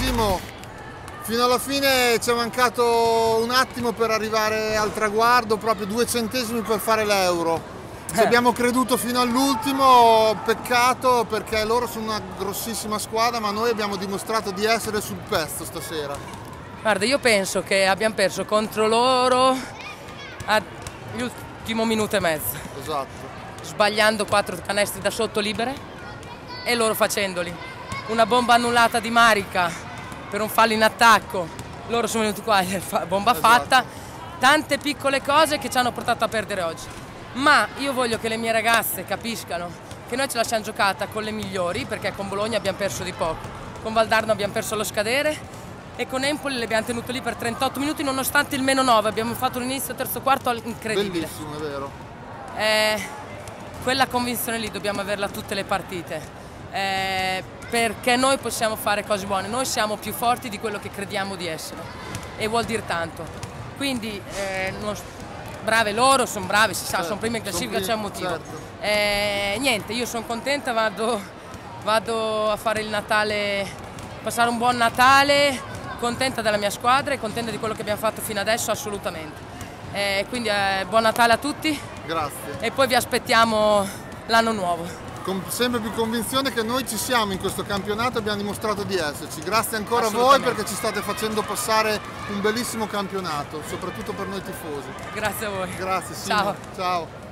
Fino alla fine ci è mancato un attimo per arrivare al traguardo, proprio due centesimi per fare l'euro. Ci Eh. abbiamo creduto fino all'ultimo, peccato perché loro sono una grossissima squadra, ma noi abbiamo dimostrato di essere sul pezzo stasera. Guarda, io penso che abbiamo perso contro loro all'ultimo minuto e mezzo, Esatto. sbagliando quattro canestri da sotto libere e loro facendoli. Una bomba annullata di Marica per un fallo in attacco, loro sono venuti qua e bomba Esatto. fatta. Tante piccole cose che ci hanno portato a perdere oggi. Ma io voglio che le mie ragazze capiscano che noi ce la siamo giocata con le migliori, perché con Bologna abbiamo perso di poco, con Valdarno abbiamo perso allo scadere e con Empoli le abbiamo tenuto lì per 38 minuti nonostante il meno 9. Abbiamo fatto un inizio terzo quarto incredibile. Bellissimo, è vero. Eh, quella convinzione lì dobbiamo averla tutte le partite. Eh, perché noi possiamo fare cose buone, noi siamo più forti di quello che crediamo di essere e vuol dire tanto. Quindi eh, non- brave loro, sono brave, si sa, Certo, sono prime in classifica, c'è un motivo. certo. Eh, niente, io sono contenta, vado, vado a fare il Natale, passare un buon Natale, contenta della mia squadra e contenta di quello che abbiamo fatto fino adesso, assolutamente. Eh, quindi eh, buon Natale a tutti Grazie. e poi vi aspettiamo l'anno nuovo. Con sempre più convinzione che noi ci siamo in questo campionato e abbiamo dimostrato di esserci. Grazie ancora a voi perché ci state facendo passare un bellissimo campionato, soprattutto per noi tifosi. Grazie a voi. Grazie, Simo. Ciao. Ciao.